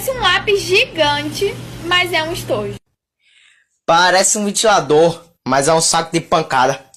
Parece um lápis gigante, mas é um estojo. Parece um ventilador, mas é um saco de pancada.